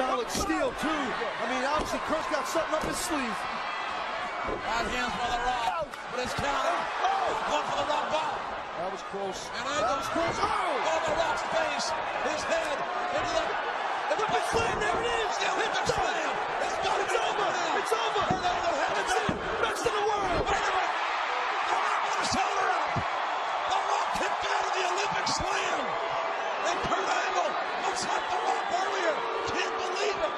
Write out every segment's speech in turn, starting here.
solid steel, too. I mean, obviously, Kurt's got something up his sleeve. Right hands by The Rock. But it's counter. Oh, oh. One for The Rock bottom. That was close. And That Angle was close. Oh! oh on The Rock's face. His head into the... Olympic slam, there it is! The Olympic It's done. slam. It's got to It's be over. now. It's over. Kurt Angle has That's it. it. Best in the world. Wait a minute. The Rock with a shoulder up. The Rock kicked out of the Olympic slam. And Kurt Angle, much like The Rock earlier, can't believe it.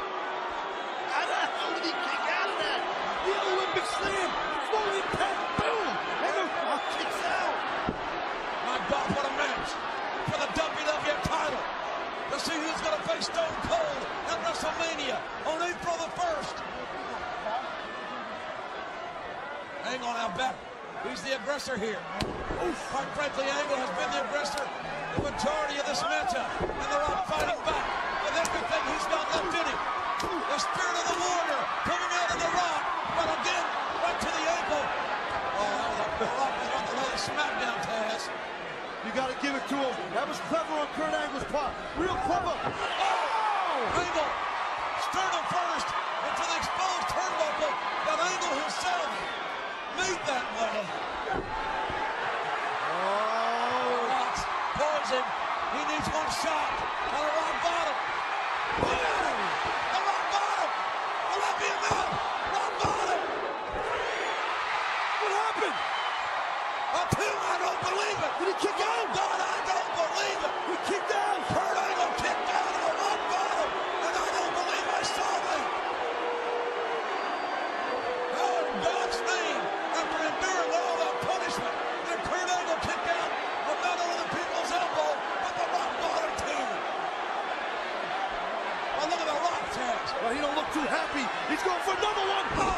How the hell did he kick out of that? The Olympic slam. Fully packed. Boom. And the Rock kicks out. My God, what a match for the WWF title. To see who's going to face Stone Cold at WrestleMania on April the 1st. Angle now back. He's the aggressor here. Quite frankly, Angle has been the aggressor the majority of this matchup. And they're all fighting back with everything he's got left in him. The spirit of the warrior coming out of the rock. But again, right to the ankle. Oh, that was a, rock was about to lay smackdown, Taz. You got to give it to him. That was clever on Kurt Angle's part. Real clever. Oh! Angle, sternum first into the exposed turnbuckle that Angle himself made that way. Oh. Rock's poison. He needs one shot on the rock bottom. Boom! The rock bottom. Will that be enough? Rock bottom. What happened? A I don't believe it. Did he kick Oh, out? God, I don't believe it. He kicked out. Kurt Angle kicked out of the rock bottom, and I don't believe I saw that. How in God's name, after enduring all that punishment, did Kurt Angle kick out of not only the people's elbow, but the rock bottom too? Taz. Well, he don't look too happy. He's going for another one.